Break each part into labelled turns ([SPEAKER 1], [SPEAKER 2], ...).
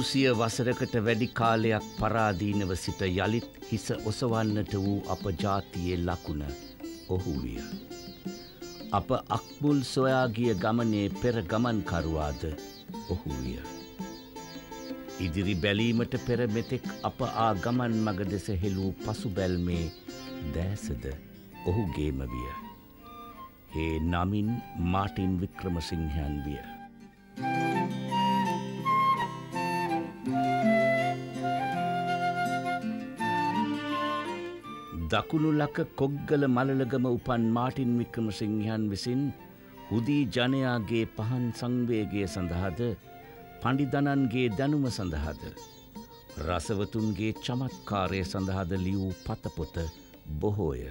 [SPEAKER 1] සිව්සිය වසරකට වැඩි කාලයක් පරාදීනව සිට යළිත් හිස ඔසවන්නට වූ අප ජාතියේ ලකුණ ඔහු විය. අප අක්මුල් සොයාගිය ගමනේ පෙර ගමන්කරුවාද ඔහු විය. ඉදිරි බැලීමට පෙර මෙතෙක් අප ආ ගමන් මග දෙස හෙළූ පසු බැල්මේ දෑසද ඔහුගේම විය. ඒ නමින් මාටින් වික්‍රමසිංහයන් විය. දකුණු ලක කොග්ගල මලලගම උපන් මාටින් වික්‍රමසිංහයන් විසින් හුදී ජනයාගේ පහන් සංවේගය සඳහාද පණ්ඩිදනන්ගේ දැනුම සඳහාද රසවතුන්ගේ චමත්කාරය සඳහාද ලියූ පතපොත බොහෝය.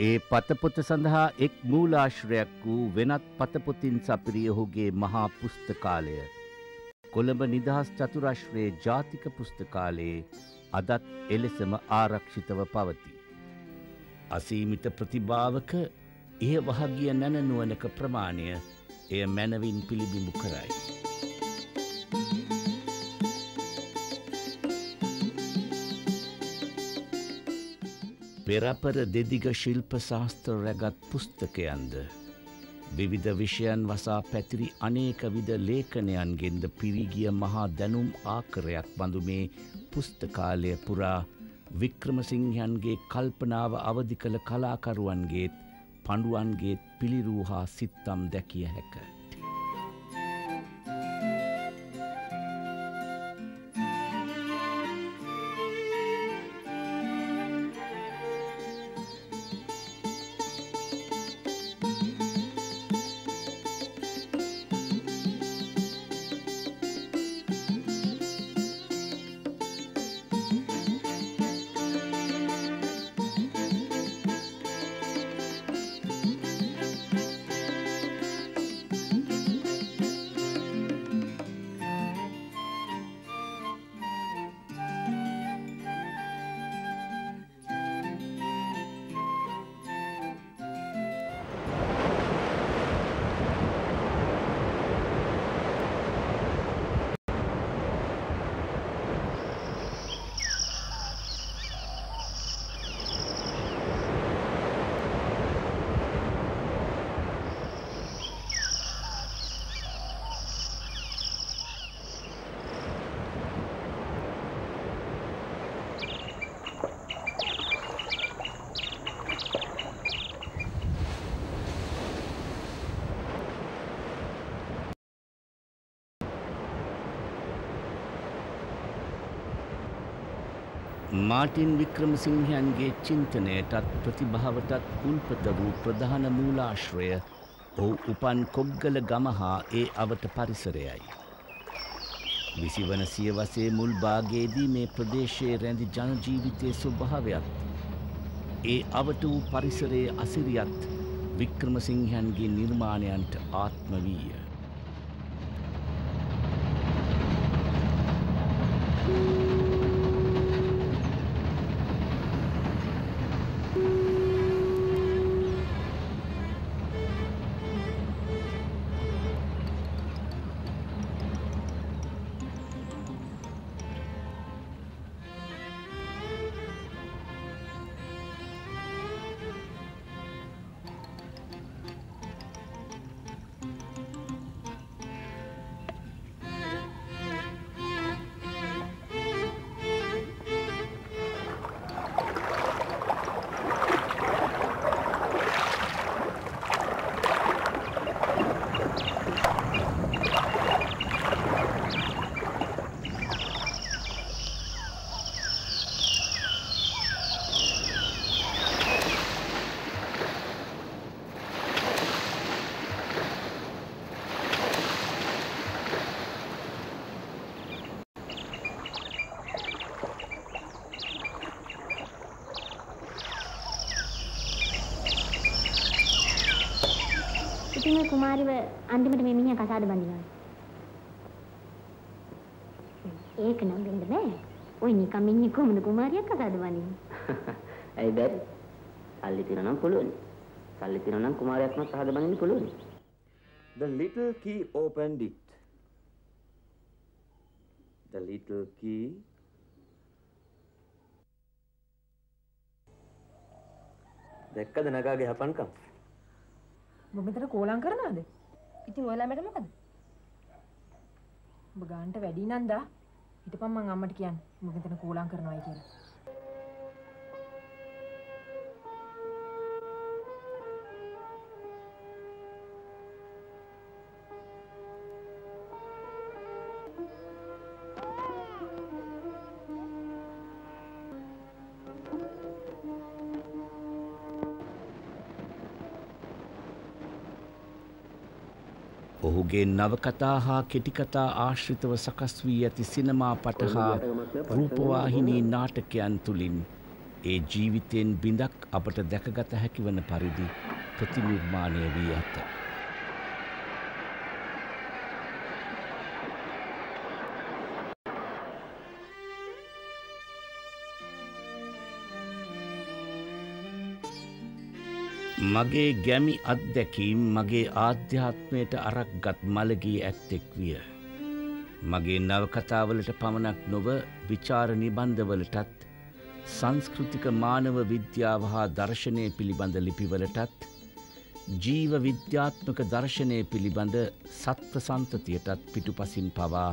[SPEAKER 1] ඒ පතපොත සඳහා එක් මූලාශ්‍රයක් වූ වෙනත් පතපොතින් සපිරිය ඔහුගේ මහා පුස්තකාලය. කොළඹ නිදහස් චතුරශ්‍රයේ ජාතික පුස්තකාලයේ අදත් එලෙසම ආරක්ෂිතව පවති. අසීමිත ප්‍රතිභාවක එය වහගිය නැනනුවනක ප්‍රමාණය එය මැනවින් පිළිබිඹු කරයි. පෙරපර දෙදිග ශිල්ප ශාස්ත්‍ර රැගත් පුස්තකයන්ද විවිධ විෂයන් වසා පැතිරි අනේක විද ලේඛනයන්ගෙන්ද පිරිගිය මහා දැනුම් ආකරයක් බඳු මේ පුස්තකාලය පුරා වික්‍රමසිංහයන්ගේ කල්පනාව අවධි කළ කලාකරුවන්ගේත් පණුවන්ගේත් පිළිරූ හා සිත්තම් දැකිය හැක. මාටින් වික්‍රමසිංහයන්ගේ චින්තනයටත් ප්‍රතිභාවටත් උල්පත වූ ප්‍රධාන මූලාශ්‍රය ඔහු උපන් කොග්ගල ගම හා ඒ අවට පරිසරයයි. විසිවන සියවසේ මුල් භාගයේදී මේ ප්‍රදේශයේ රැඳි ජනජීවිතය ස්වභාවයත්. ඒ අවට වූ පරිසරයේ අසිරියත් වික්‍රමසිංහයන්ගේ නිර්මාණයන්ට ආත්ම වීය.
[SPEAKER 2] මේ කුමාරිව අන්තිමට මේ මිනිහා කසාද බඳිනවා. ඒක නම් වෙන්න බෑ. ඔය නිකම් මිනිහ කොහොමද කුමාරියක් කසාද බඳින්නේ?
[SPEAKER 3] ඇයි බැරි? සල්ලි තියනවා නම් පුළුවන්. සල්ලි තියනවා නම් කුමාරයක්ම සහද බඳින්න පුළුවන්.
[SPEAKER 4] The little key opened it.
[SPEAKER 3] a little key. දැක්කද නගාගේ හපන්කම්?
[SPEAKER 4] ඔබ මෙතන කෝලම් කරනවද? ඉතින් ඔයලා මට මොකද? ඔබ ගාන්ට වැඩි නන්දා. හිටපන් මං අම්මට කියන්න. ඔබ මෙතන කෝලම් කරනවායි කියලා.
[SPEAKER 1] ඔහුගේ නවකතා හා කෙටිකතා ආශ්‍රිතව සකස් වී ඇති සිනමා පට හා රූපවාහිනී නාටකයන් තුළින් ඒ ජීවිතයෙන් බිඳක් අපට දැකගත හැකිවන පරිදි ප්‍රතිනිර්මාණය වී ඇත. මගේ ගැමි අත්දැකීම් මගේ ආධ්‍යාත්මයට අරක් ගත් මළගී ඇත්තෙක් විය. මගේ නවකතාවලට පමණක් නොව විචාර නිබන්ධවලටත් සංස්කෘතික මානව විද්‍යාව හා දර්ශනය පිළිබඳ ලිපිවලටත් ජීව විද්‍යාත්මක දර්ශනය පිළිබඳ සත්ව සන්තතියටත් පිටුපසින් පවා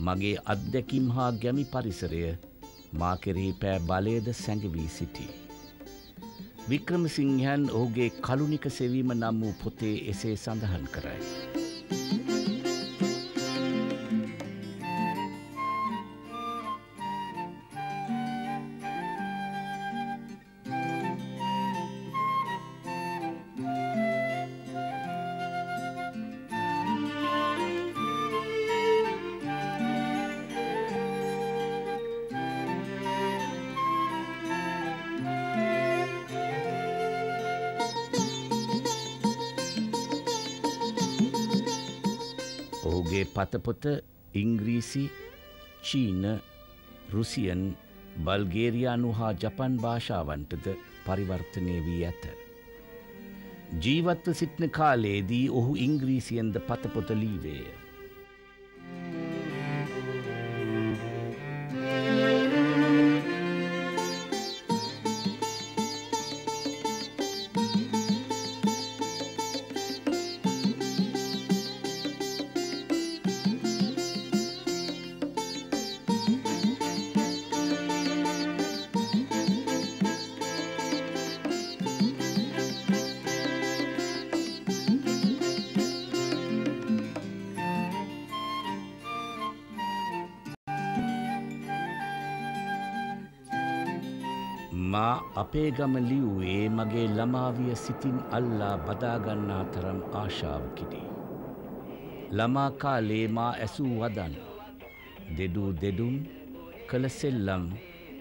[SPEAKER 1] මගේ අත්දැකිම් හා ගැමි පරිසරය මා කෙරෙහි පෑ බලයද සැඟවී සිටී. වික්‍රමසිංහයන් ඔහුගේ කළුනික සෙවීම නම් වූ පොතේ එසේ සඳහන් කරයි. ඔහුගේ පතපොත ඉංග්‍රීසි චීන රුසියන් බල්ගේරයානු හා ජපන් භාෂාවන්ටද පරිවර්තනය වී ඇත. ජීවත්ව සිටින කාලයේදී ඔහු ඉංග්‍රීසියෙන්ද පතපොත ලීවේය. මා අපේ ගම ලිව්වේ මගේ ළමාවිය සිතින් අල්ලා බදාගන්නා තරම් ආශාවකිනි. ළමා කාලේ මා ඇසූ වදන් දෙඩූ දෙඩුම් කළ සෙල්ලම්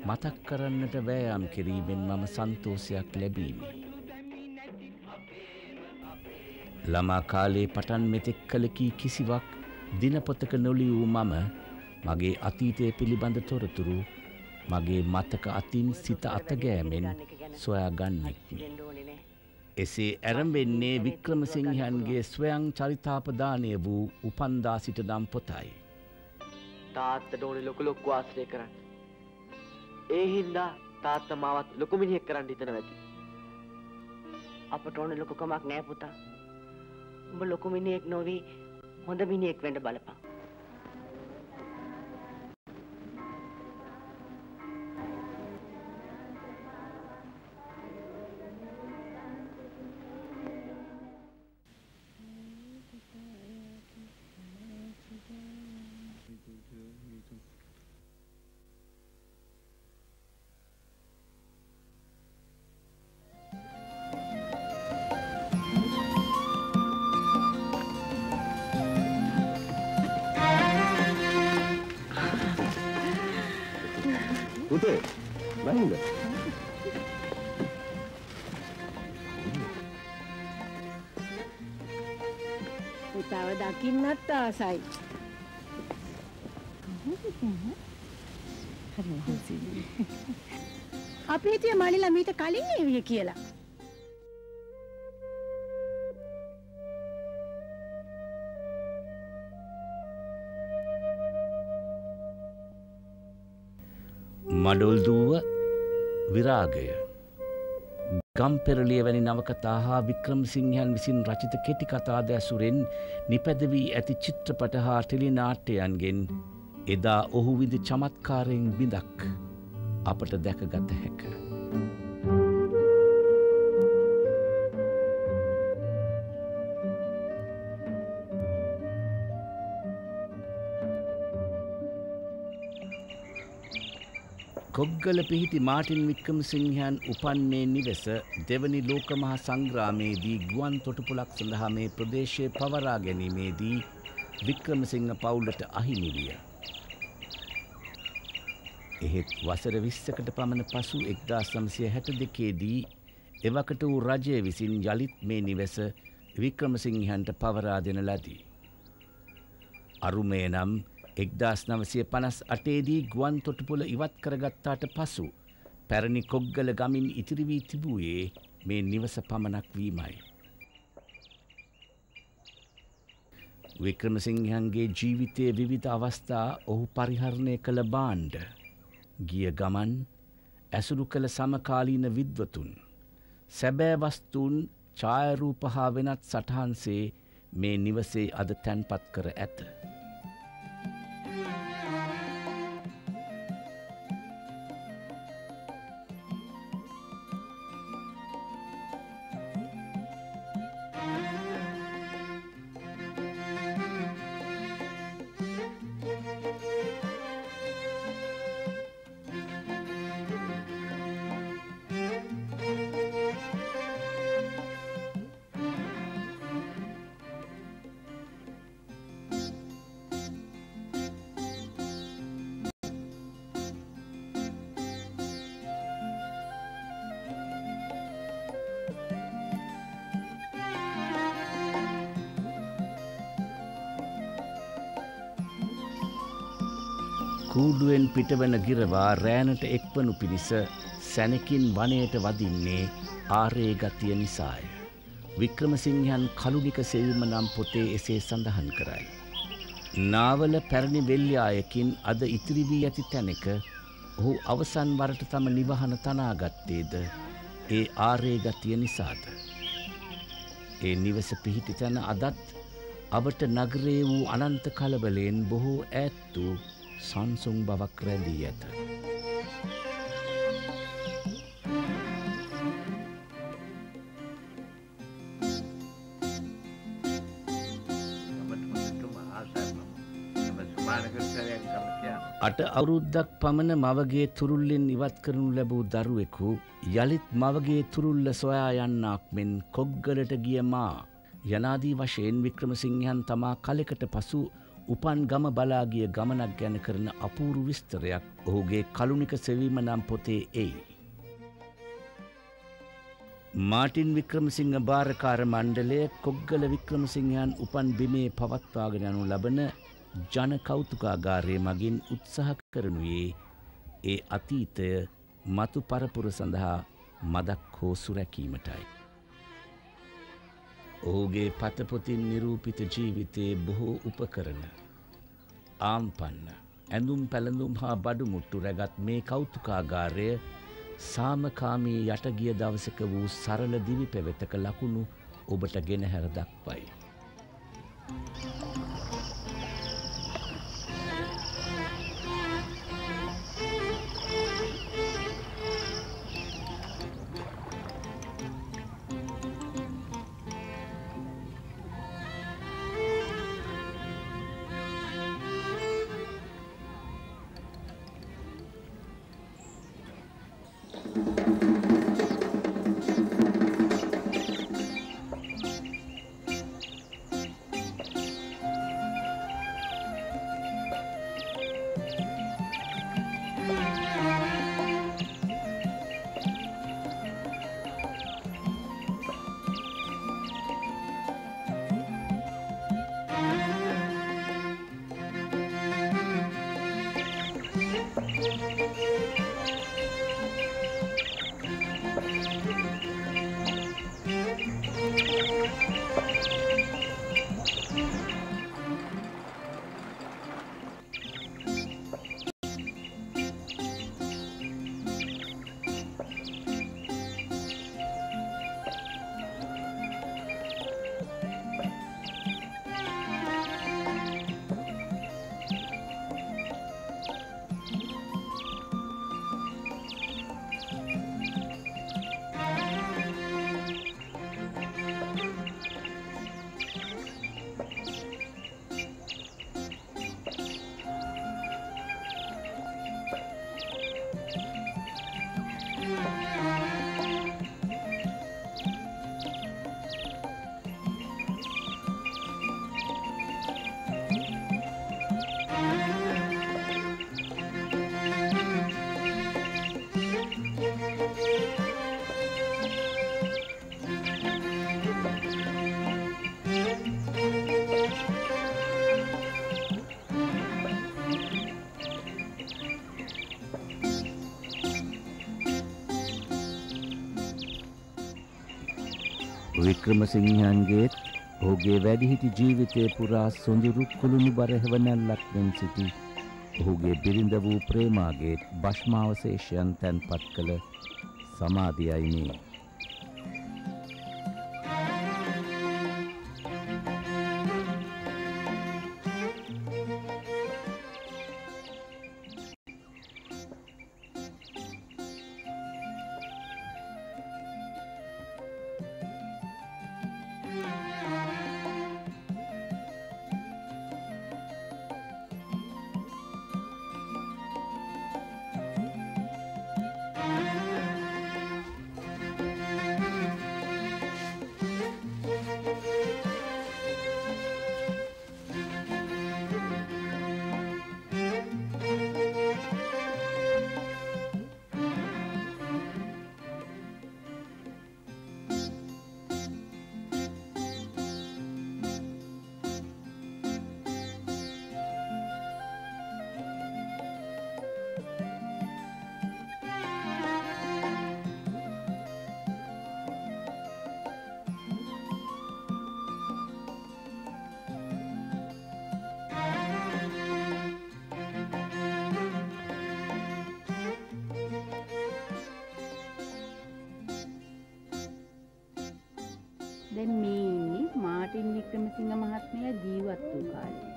[SPEAKER 1] මතක් කරන්නට වෑයම් කිරීමෙන් මම සන්තෝෂයක් ලැබීමි. ළමා කාලේ පටන් මෙතෙක් කලකී කිසිවක් දිනපොතක නොලියූ මම මගේ අතීතය පිළිබඳ තොරතුරු මගේ මතක අතින් සිත අතගෑමෙන් සොයාගන්නෙක්මි. එසේ ඇරඹෙන්නේ වික්‍රමසිංහයන්ගේ ස්වයං චරිතාපදානය වූ උපන්දා සිට නම් පොතයි.
[SPEAKER 5] තාත්තට ඕනේ ලොකු ලොක්කු ආශ්‍රය කරන්න. ඒ හින්දා තාත්ත මාවත් ලොකු මිනිහෙක් කරන්න හිතන ඇති.
[SPEAKER 6] අපට ඕන ලොකුකමක් නෑ පුතා. උඹ ලොකු මිනිහෙක් නොවී හොඳ මිනිහෙක් වෙන්න බලපන්.
[SPEAKER 3] පුතේ බහින්ද?
[SPEAKER 7] පුතාව දකින්නත් ආසයි. අපි හිටිය මලිලා මීට කලින් ඒවිය කියලා.
[SPEAKER 1] මඩොල්දුව විරාගය ගම්පෙරලිය වැනි නවකතා හා වික්‍රම සිංහයන් විසින් රචිත කෙටි කතාද ඇසුරෙන් නිපැදවී ඇති චිත්‍රපට හා ටෙලිනාට්‍යයන්ගෙන් එදා ඔහු විදි චමත්කාරයෙන් බිඳක් අපට දැකගත හැක. කොග්ගල පිහිටි මාටින් වික්‍රම සිංහයන් උපන්නේ නිවෙස දෙවනි ලෝක මහා සංග්‍රාමයේදී ගුවන් තොටුපොලක් සඳහා මේ ප්‍රදේශය පවරා ගැනීමේදී වික්‍රමසිංහ පවුලට අහිමි විය. එහෙත් වසර විස්සකට පමණ පසු එක්දා සමසය හැට දෙකේදී එවකට වූ රජය විසින් යළිත් මේ නිවෙස වික්‍රමසිංහන්ට පවරා දෙන ලදී. අරුමය නම් එක්දස් නවසය පනස් අටේදී ගුවන් තොටුපොල ඉවත් කරගත්තාට පසු පැරණි කොග්ගල ගමින් ඉතිරිවී තිබූයේ මේ නිවස පමණක් වීමයි. වික්‍රමසිංහන්ගේ ජීවිතය විවිධ අවස්ථා ඔහු පරිහරණය කළ බාණ්ඩ ගිය ගමන් ඇසුරු කළ සමකාලීන විද්වතුන් සැබෑවස්තුූන් ඡායරූප හා වෙනත් සටහන්සේ මේ නිවසේ අද තැන්පත් කර ඇත. කූඩුවෙන් පිටවන ගිරවා රෑනට එක්වනු පිණිස සැනකින් වනයට වදින්නේ ආරේ ගතිය නිසාය. වික්‍රමසිංහයන් කළුනික සෙල්ම නම් පොතේ එසේ සඳහන් කරයි. නාවල පැරණි වෙල්්‍යායකින් අද ඉතිරිවී ඇති තැනෙක ඔහු අවසන් වරට තම නිවහන තනාගත්තේද ඒ ආරේ ගතිය නිසාද. ඒ නිවස පිහිටි තැන අදත් අවට නගරේ වූ අනන්ත කලබලයෙන් බොහෝ ඇත්තු සංසුන් බවක් රැඳී ඇත. අට අවුරුද්දක් පමණ මවගේ තුරුල්ලෙන් ඉවත් කරනු ලැබූ දරුවෙකු යළිත් මවගේ තුරුල්ල සොයා යන්නක් මෙන් කොග්ගලට ගිය මා යනාදී වශයෙන් වික්‍රමසිංහයන් තමා කලෙකට පසු උපන් ගම බලාගිය ගමනක් ගැන කරන අපූරු විස්තරයක් ඔහුගේ කළුනික සෙවීම නම් පොතේ එයි. මාටින් වික්‍රමසිංහ භාරකාර මණ්ඩලය කොග්ගල වික්‍රමසිංහයන් උපන් බිමේ පවත්වාගෙන යනු ලබන ජන කෞතුකාගාරය මගින් උත්සාහ කරනුයේ ඒ අතීතය මතු පරපුර සඳහා මදක් හෝ සුරැකීමටයි. ඔහුගේ පතපොතින් නිරූපිත ජීවිතයේ බොහෝ උපකරන. ආම්පන්න ඇඳුම් පැළඳුම් හා බඩුමුට්ටු රැගත් මේ කෞතුකාගාරය සාමකාමී යටගිය දවසක වූ සරල දිවි පැවෙතක ලකුණු ඔබට ගෙනහැර දක්වයි. වික්‍රමසිංහන්ගේත් ඔහුගේ වැඩිහිටි ජීවිතය පුරා සොඳුරු කුළුණු බර හෙවනැල්ලක් මෙන් සිටි ඔහුගේ බිරිඳ වූ ප්‍රේමාගේත් භශ්මාවශේෂයන් තැන්පත් කළ සමාධියයිනේ.
[SPEAKER 7] දැන්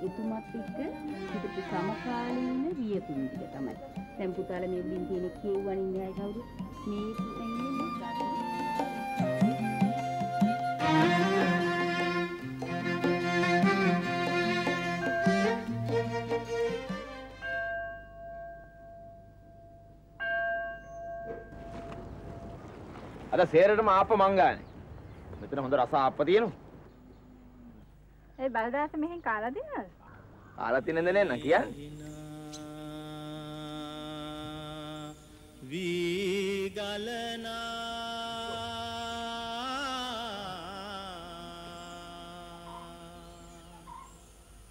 [SPEAKER 7] එතුමත් එක්ක හිටපු සමකාලීන වියතුන් ටික තමයි. දැන් පුතාලා මේ බින් තියෙන කියවුවන ඉන්නේ අය කවුද? මේ ඉන්නේ
[SPEAKER 8] අද සේරටම ආප්ප මංගානේ. මෙතන හොඳ රස ආප්ප තියෙනවා.
[SPEAKER 4] ඒ බලදාස මෙහෙන් කාලා දෙනවද?
[SPEAKER 8] කාලා තියෙන දේ නෑ කියන්නේ.
[SPEAKER 9] වී ගලනා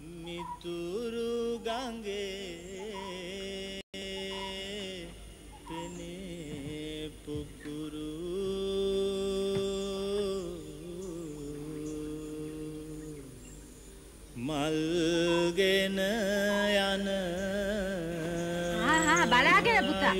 [SPEAKER 9] මිතුරු
[SPEAKER 7] බලාගෙන පුතා.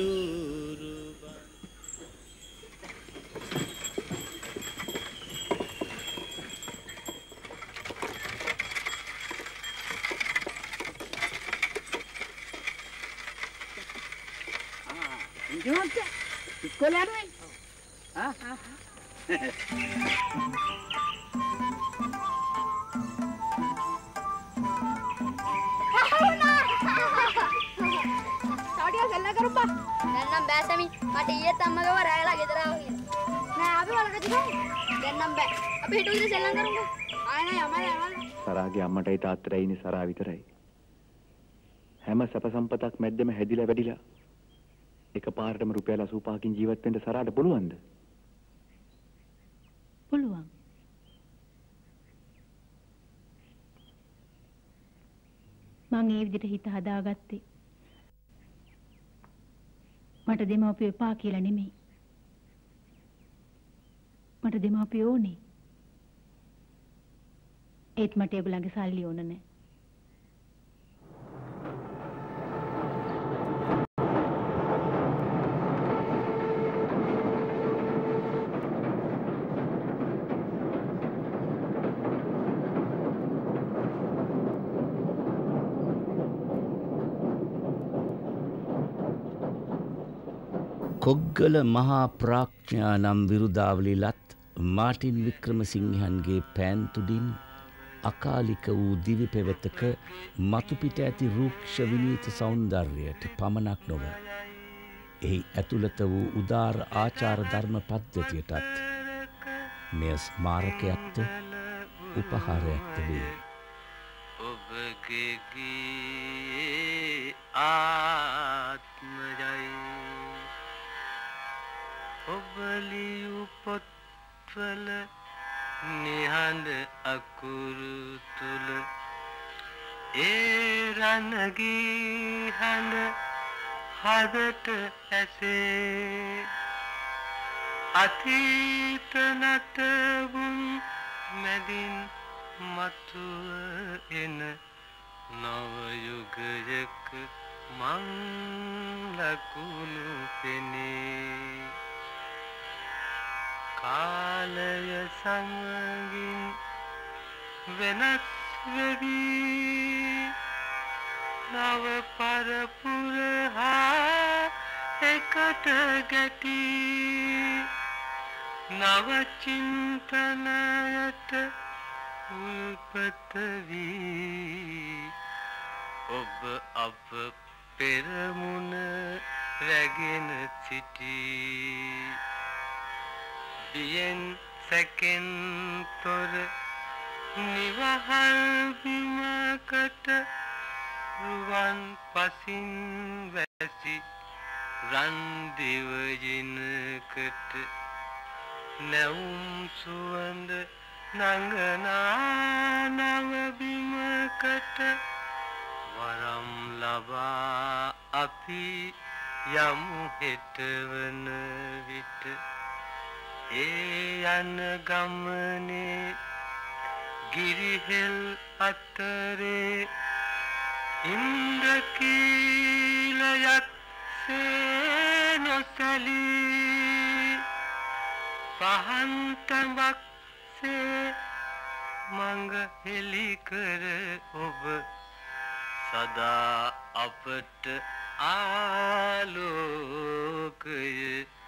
[SPEAKER 2] යමල.
[SPEAKER 10] සරාගේ අම්මටයි තාත්තටයි ඉන්නේ සරා විතරයි. හැම සැප සම්පතක් මැද්දෙම හැදිලා වැඩිලා එකපාරටම රුපියල් 85කින් ජීවත් වෙන්න සරාට පුළුවන්ද?
[SPEAKER 7] පුළුවන්. මං ඒ විදිහට හිත හදාගත්තේ. මට දෙමාපියෝ එපා කියලා නෙමෙයි. මට දෙමාපියෝ ඕනේ. ඒත් මට ඒගොල්ලන්ගේ සල්ලි ඕන නැහැ.
[SPEAKER 1] කොග්ගල මහා ප්‍රාඥා නම් විරුදාවලිලත් මාටින් වික්‍රමසිංහන්ගේ පෑන්තුඩින් අකාලික වූ දිවි පෙවෙතක මතුපිට ඇති රූක්ෂ විනීත සෞන්දර්යයට පමණක් නොව. එහි ඇතුළත වූ උදාර ආචාර ධර්ම පද්ධතියටත් මෙය ස්මාරකයක්ද උපහාරයක්ද වේ.
[SPEAKER 9] ඔබගේ ආත්මයයි ඔබලියු පොත්වල නිහඬ අකුරු තුල ඒ රණගී හඬ හදට ඇසේ. අතීත නටබුන් මැදින් මතුව එන නවයුගයක මං ලකුණු පෙනේ. කාලය සමගින් වෙනස් වෙවී. නව පරපුර හා එකට ගැටී. නව චින්තනයට උල්පත වී ඔබ අප පෙරමුණ රැගෙන සිටී. බියෙන් සැකෙන් තොර නිවහල් බිමකට රුවන් පසින් වැසි රන්දිවජිනකට නැවුම් සුවඳ නඟනා නවබිමකට වරම් ලබා අපි යමු හෙටවන විට ඒ යන ගමනේ ගිරිහෙල් අතරේ ඉන්ද්‍රකීලයක් සේ නොසැලී පහන් තැඹක් සේ මඟ හෙළි කර ඔබ සදා අපට ආලෝකය බව